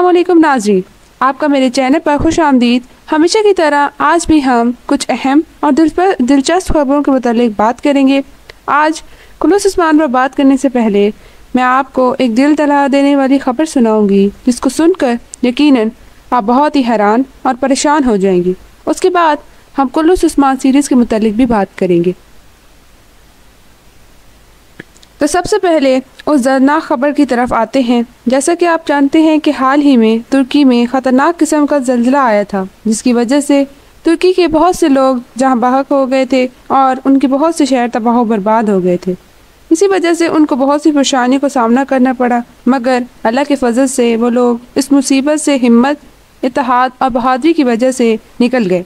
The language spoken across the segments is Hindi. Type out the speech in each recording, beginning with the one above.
वालेकुम नाजरीन आपका मेरे चैनल पर खुश आमदीद। हमेशा की तरह आज भी हम कुछ अहम और दिलचस्प खबरों के मतलब बात करेंगे। आज कुलूस उस्मान पर बात करने से पहले मैं आपको एक दिल दला देने वाली खबर सुनाऊँगी, जिसको सुनकर यकीनन आप बहुत ही हैरान और परेशान हो जाएँगी। उसके बाद हम कुल्लूस उस्मान सीरीज़ के मतलब भी बात करेंगे। तो सबसे पहले उस दर्दनाक खबर की तरफ़ आते हैं। जैसा कि आप जानते हैं कि हाल ही में तुर्की में ख़तरनाक किस्म का जल्जला आया था, जिसकी वजह से तुर्की के बहुत से लोग जहाँ बहक हो गए थे और उनके बहुत से शहर तबाह बर्बाद हो गए थे। इसी वजह से उनको बहुत सी परेशानी का सामना करना पड़ा, मगर अल्लाह के फजल से वो लोग इस मुसीबत से हिम्मत इतिहाद और बहादुरी की वजह से निकल गए।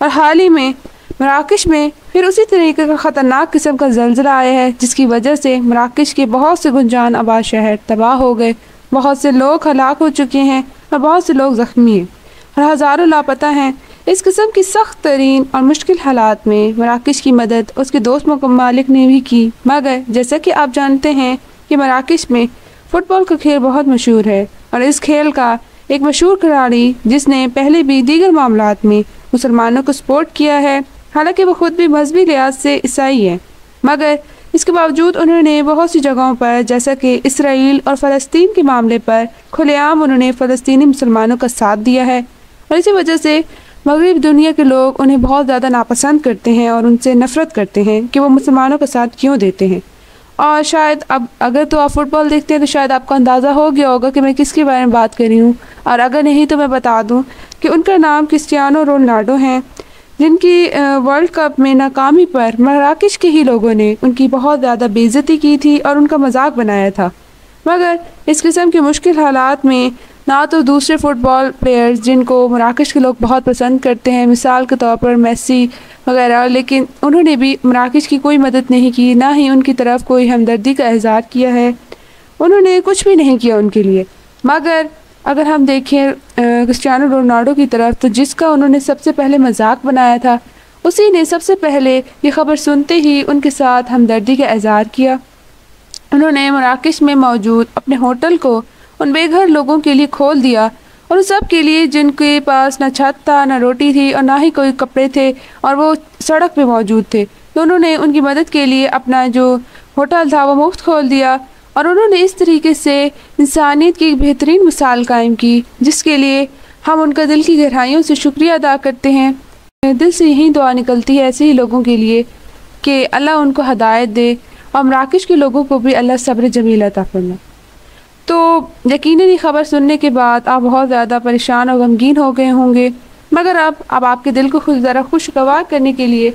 और हाल ही में मराकश में फिर उसी तरीके का ख़तरनाक किस्म का जल्जला आया है, जिसकी वजह से मराकश के बहुत से गुंजान आबाद शहर तबाह हो गए। बहुत से लोग हलाक हो चुके हैं और बहुत से लोग ज़ख्मी हैं। और हज़ारों लापता हैं। इस किस्म की सख्त तरीन और मुश्किल हालात में मराकश की मदद उसके दोस्त ममालिक ने भी की। मगर जैसा कि आप जानते हैं कि मराकश में फ़ुटबॉल का खेल बहुत मशहूर है और इस खेल का एक मशहूर खिलाड़ी, जिसने पहले भी दीगर मामला में मुसलमानों को सपोर्ट किया है हालाँकि वो खुद भी मजहबी लिहाज से ईसाई हैं, मगर इसके बावजूद उन्होंने बहुत सी जगहों पर, जैसा कि इसराइल और फ़लस्तीन के मामले पर, खुलेआम उन्होंने फ़लस्तीनी मुसलमानों का साथ दिया है, और इसी वजह से मगरब दुनिया के लोग उन्हें बहुत ज़्यादा नापसंद करते हैं और उनसे नफ़रत करते हैं कि वो मुसलमानों का साथ क्यों देते हैं। और शायद अब अगर तो आप फुटबॉल देखते हैं तो शायद आपको अंदाज़ा हो गया होगा कि मैं किसके बारे में बात कर रही हूँ, और अगर नहीं तो मैं बता दूँ कि उनका नाम क्रिस्टियानो रोनाल्डो हैं जिनकी वर्ल्ड कप में नाकामी पर मराकश के ही लोगों ने उनकी बहुत ज़्यादा बेइज्जती की थी और उनका मज़ाक बनाया था। मगर इस किस्म के मुश्किल हालात में ना तो दूसरे फुटबॉल प्लेयर्स जिनको मराकश के लोग बहुत पसंद करते हैं, मिसाल के तौर पर मेसी वगैरह, लेकिन उन्होंने भी मराकश की कोई मदद नहीं की, ना ही उनकी तरफ़ कोई हमदर्दी का इजहार किया है। उन्होंने कुछ भी नहीं किया उनके लिए। मगर अगर हम देखें क्रिस्टियानो रोनाल्डो की तरफ़ तो जिसका उन्होंने सबसे पहले मज़ाक बनाया था, उसी ने सबसे पहले ये खबर सुनते ही उनके साथ हमदर्दी का इजहार किया। उन्होंने मराकश में मौजूद अपने होटल को उन बेघर लोगों के लिए खोल दिया और उन सब के लिए, जिनके पास ना छत था, ना रोटी थी और ना ही कोई कपड़े थे और वो सड़क पे मौजूद थे। तो उन्होंने उनकी मदद के लिए अपना जो होटल था, वो मुफ़्त खोल दिया और उन्होंने इस तरीके से इंसानियत की एक बेहतरीन मिसाल कायम की, जिसके लिए हम उनका दिल की गहराइयों से शुक्रिया अदा करते हैं। दिल से यही दुआ निकलती है ऐसे ही लोगों के लिए कि अल्लाह उनको हदायत दे और मराकश के लोगों को भी अल्लाह सब्र जमील अता फरमा तो यकीन ही खबर सुनने के बाद आप बहुत ज़्यादा परेशान और गमगीन हो गए होंगे, मगर अब अब आपके दिल को खुश ज़रा खुशगवार करने के लिए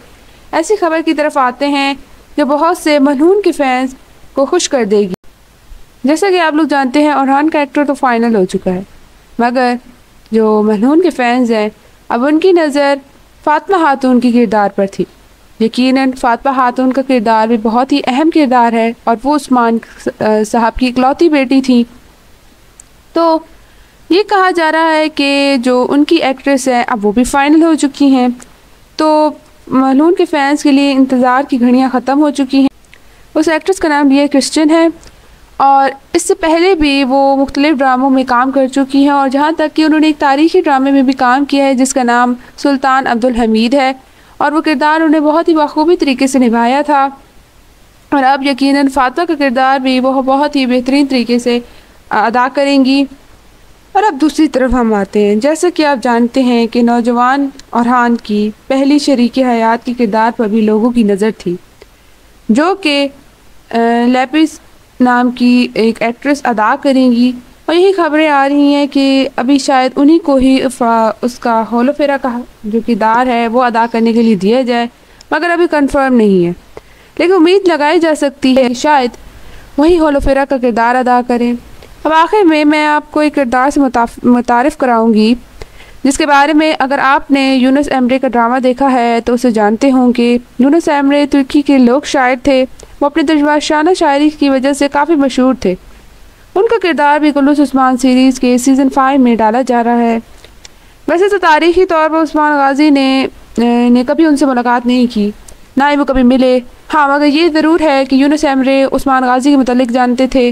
ऐसी खबर की तरफ़ आते हैं जो बहुत से मनहून के फैंस को खुश कर देगी। जैसा कि आप लोग जानते हैं औरहान का एक्टर तो फाइनल हो चुका है। मगर जो मनहून के फैंस हैं, अब उनकी नज़र फातमा खातून के किरदार पर थी। यकीनन फातमा खातून का किरदार भी बहुत ही अहम किरदार है और वो उस्मान साहब की इकलौती बेटी थी। तो ये कहा जा रहा है कि जो उनकी एक्ट्रेस है, अब वो भी फाइनल हो चुकी हैं। तो मलून के फैंस के लिए इंतज़ार की घड़ियाँ ख़त्म हो चुकी हैं। उस एक्ट्रेस का नाम लिया क्रिश्चियन है। और इससे पहले भी वो मुख्तलिफ़ ड्रामों में काम कर चुकी हैं और जहाँ तक कि उन्होंने एक तारीख़ी ड्रामे में भी काम किया है, जिसका नाम सुल्तान अब्दुल हमीद है। और वो किरदार उन्हें बहुत ही बखूबी तरीके से निभाया था। और अब यकीनन फातमा का किरदार भी वो बहुत ही बेहतरीन तरीके से अदा करेंगी। और अब दूसरी तरफ़ हम आते हैं। जैसे कि आप जानते हैं कि नौजवान औरहान की पहली शरीक हयात के किरदार पर भी लोगों की नज़र थी, जो कि लेपिस नाम की एक एक्ट्रेस अदा करेंगी। और यही खबरें आ रही हैं कि अभी शायद उन्हीं को ही उसका होलोफेरा का जो किरदार है, वो अदा करने के लिए दिया जाए, मगर अभी कंफर्म नहीं है। लेकिन उम्मीद लगाई जा सकती है कि शायद वही होलोफेरा का किरदार अदा करें। अब आखिर में मैं आपको एक किरदार से मुतारफ़ कराऊँगी। जिसके बारे में अगर आपने यूनस एमरे का ड्रामा देखा है तो उसे जानते होंगे। यूनस एमरे तुर्की के लोक शायर थे। वो अपनी दजवाशाना शायरी की वजह से काफ़ी मशहूर थे। उनका किरदार भी कुल्लूस उस्मान सीरीज़ के सीज़न फाइव में डाला जा रहा है। वैसे तो तारीखी तौर पर उस्मान गाजी ने ने कभी उनसे मुलाकात नहीं की। ना ही वो कभी मिले। हाँ मगर ये ज़रूर है कि यूनस एमरे उस्मान गाजी के मतलब जानते थे।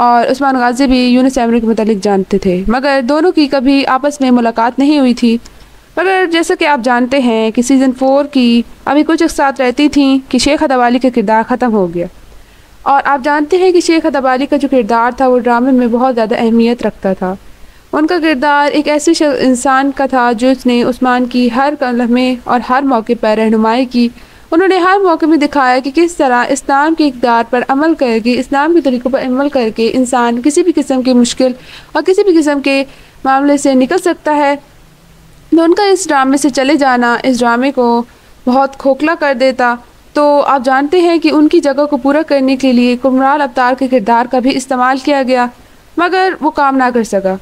और उस्मान गाजी भी यूनिस एमरी के मतलब जानते थे। मगर दोनों की कभी आपस में मुलाकात नहीं हुई थी। मगर जैसा कि आप जानते हैं कि सीज़न फोर की अभी कुछ एक साथ रहती थी कि शेख अदवाली का किरदार ख़त्म हो गया। और आप जानते हैं कि शेख अदवाली का जो किरदार था, वो ड्रामे में बहुत ज़्यादा अहमियत रखता था। उनका किरदार एक ऐसे इंसान का था जो उसने उस्मान की हर लम्हे और हर मौके पर रहनुमाई की उन्होंने हर मौके में दिखाया कि किस तरह इस्लाम के इकदार पर अमल करके, इस्लाम के तरीक़ों पर अमल करके इंसान किसी भी किस्म की मुश्किल और किसी भी किस्म के मामले से निकल सकता है। तो उनका इस ड्रामे से चले जाना, इस ड्रामे को बहुत खोखला कर देता। तो आप जानते हैं कि उनकी जगह को पूरा करने के लिए कुमराल अवतार के किरदार का भी इस्तेमाल किया गया, मगर वो काम ना कर सका।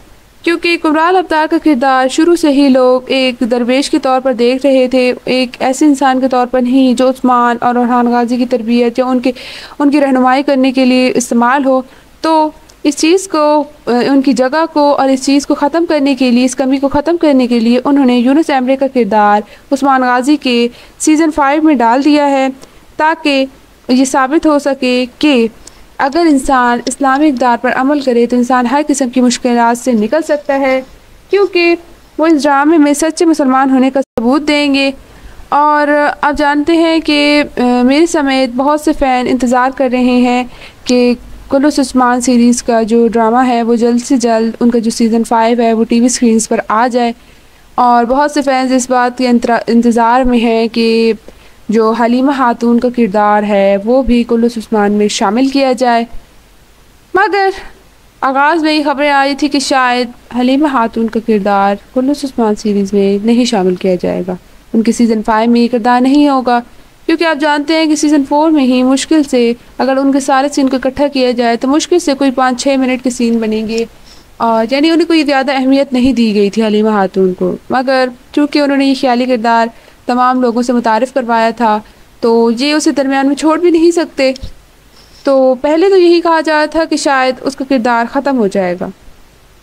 क्योंकि कुमराल अवतार का किरदार शुरू से ही लोग एक दरवेश के तौर पर देख रहे थे, एक ऐसे इंसान के तौर पर नहीं जो उस्मान और रहान गाजी की तरबियत या उनके, उनकी रहनुमाई करने के लिए इस्तेमाल हो। तो इस चीज़ को उनकी जगह को और इस चीज़ को ख़त्म करने के लिए, इस कमी को ख़त्म करने के लिए उन्होंने यूनुस एमरे का किरदार उस्मान गाजी के सीज़न फाइव में डाल दिया है, ताकि ये साबित हो सके कि अगर इंसान इस्लामिक दार पर अमल करे तो इंसान हर किस्म की मुश्किल से निकल सकता है, क्योंकि वो इस ड्रामे में सच्चे मुसलमान होने का सबूत देंगे। और आप जानते हैं कि मेरे समेत बहुत से फ़ैन इंतज़ार कर रहे हैं कि कुलस उस्मान सीरीज़ का जो ड्रामा है, वो जल्द से जल्द उनका जो सीज़न फाइव है, वो टीवी स्क्रीन पर आ जाए। और बहुत से फैंस इस बात के इंतज़ार में हैं कि जो हलीमा खातून का किरदार है, वो भी कुल्लुस उस्मान में शामिल किया जाए। मगर आगाज़ में ये खबरें आई थी कि शायद हलीमा खातून का किरदार कुल्लुस उस्मान सीरीज़ में नहीं शामिल किया जाएगा। उनके सीज़न फाइव में ये किरदार नहीं होगा। क्योंकि आप जानते हैं कि सीज़न फोर में ही मुश्किल से अगर उनके सारे सीन को इकट्ठा किया जाए तो मुश्किल से कोई पाँच छः मिनट के सीन बनेंगे। और यानी उन्हें कोई ज़्यादा अहमियत नहीं दी गई थी हलीमा खातून को। मगर चूँकि उन्होंने ये ख्याली किरदार तमाम लोगों से मुतारफ़ करवाया था तो ये उसे दरमियान में छोड़ भी नहीं सकते। तो पहले तो यही कहा जा रहा था कि शायद उसका किरदार ख़त्म हो जाएगा।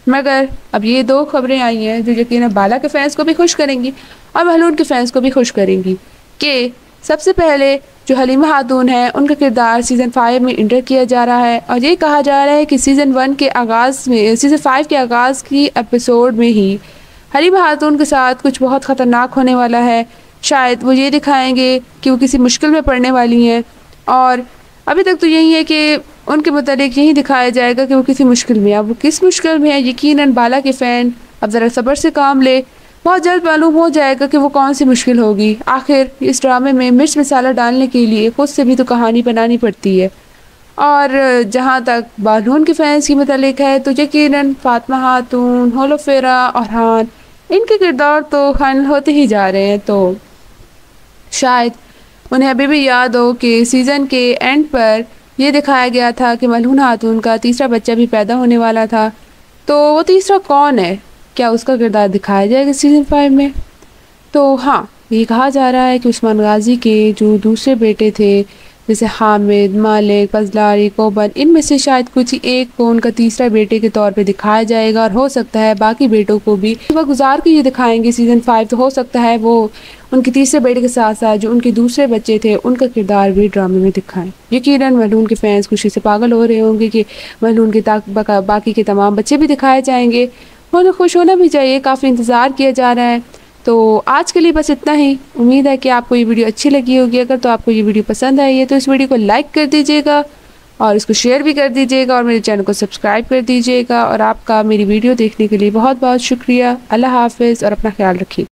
मगर अब ये दो खबरें आई हैं जो यकीन बाला के फैंस को भी खुश करेंगी और महलून के फैंस को भी खुश करेंगी कि सबसे पहले जो हलीमा खातून है, उनका किरदार सीज़न फाइव में इंटर किया जा रहा है और ये कहा जा रहा है कि सीज़न वन के आगाज़ में सीज़न फाइव के आगाज़ की एपिसोड में ही हलीमा खातून के साथ कुछ बहुत ख़तरनाक होने वाला है। शायद वो ये दिखाएँगे कि वो किसी मुश्किल में पड़ने वाली हैं। और अभी तक तो यही है कि उनके मतलब यही दिखाया जाएगा कि वो किसी मुश्किल में अब वो किस मुश्किल में है यकीन बाला के फ़ैन अब ज़रा सब्र से काम ले। बहुत जल्द मालूम हो जाएगा कि वो कौन सी मुश्किल होगी। आखिर इस ड्रामे में मिर्च मसाला डालने के लिए खुद से भी तो कहानी बनानी पड़ती है। और जहाँ तक बालून के फैंस की मतलब है तो यकीन फातमा खातून होलोफेरा और हान, इनके किरदार तो फाइनल होते ही जा रहे हैं तो शायद उन्हें अभी भी याद हो कि सीज़न के एंड पर यह दिखाया गया था कि मलहून खातून का तीसरा बच्चा भी पैदा होने वाला था। तो वो तीसरा कौन है? क्या उसका किरदार दिखाया जाएगा सीज़न फाइव में? तो हाँ ये कहा जा रहा है कि उस्मान गाजी के जो दूसरे बेटे थे जैसे हामिद, मालिक, फजलारी, कोबन, इनमें से शायद कुछ एक को उनका तीसरा बेटे के तौर पे दिखाया जाएगा और हो सकता है बाकी बेटों को भी। वह गुजार के ये दिखाएँगे सीज़न फाइव तो हो सकता है वो उनके तीसरे बेटे के साथ साथ जो उनके दूसरे बच्चे थे, उनका किरदार भी ड्रामे में दिखाएँ। यकीन महलून के फैंस खुशी से पागल हो रहे होंगे कि महलून के बाकी के तमाम बच्चे भी दिखाए जाएँगे। उन्हें खुश होना भी चाहिए, काफ़ी इंतज़ार किया जा रहा है। तो आज के लिए बस इतना ही। उम्मीद है कि आपको ये वीडियो अच्छी लगी होगी। अगर तो आपको ये वीडियो पसंद आई है तो इस वीडियो को लाइक कर दीजिएगा और इसको शेयर भी कर दीजिएगा और मेरे चैनल को सब्सक्राइब कर दीजिएगा। और आपका मेरी वीडियो देखने के लिए बहुत बहुत शुक्रिया। अल्लाह हाफिज़ और अपना ख्याल रखिए।